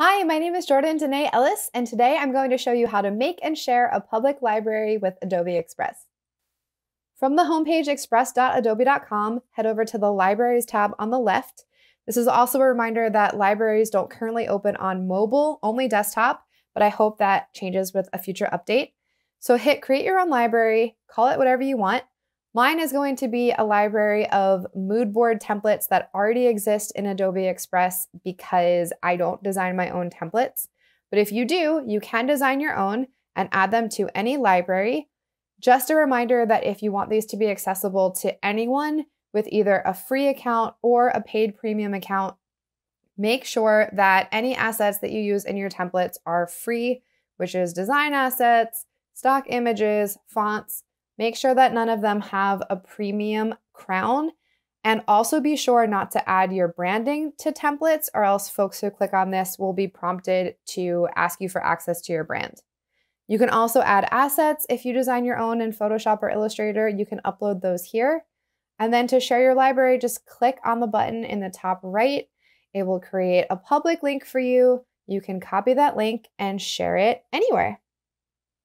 Hi, my name is Jordan Dené Ellis, and today I'm going to show you how to make and share a public library with Adobe Express. From the homepage express.adobe.com, head over to the Libraries tab on the left. This is also a reminder that libraries don't currently open on mobile, only desktop, but I hope that changes with a future update. So hit create your own library, call it whatever you want. Mine is going to be a library of mood board templates that already exist in Adobe Express because I don't design my own templates. But if you do, you can design your own and add them to any library. Just a reminder that if you want these to be accessible to anyone with either a free account or a paid premium account, make sure that any assets that you use in your templates are free, which is design assets, stock images, fonts, Make sure that none of them have a premium crown. And also be sure not to add your branding to templates, or else folks who click on this will be prompted to ask you for access to your brand. You can also add assets if you design your own in Photoshop or Illustrator. You can upload those here. And then to share your library, just click on the button in the top right. It will create a public link for you. You can copy that link and share it anywhere.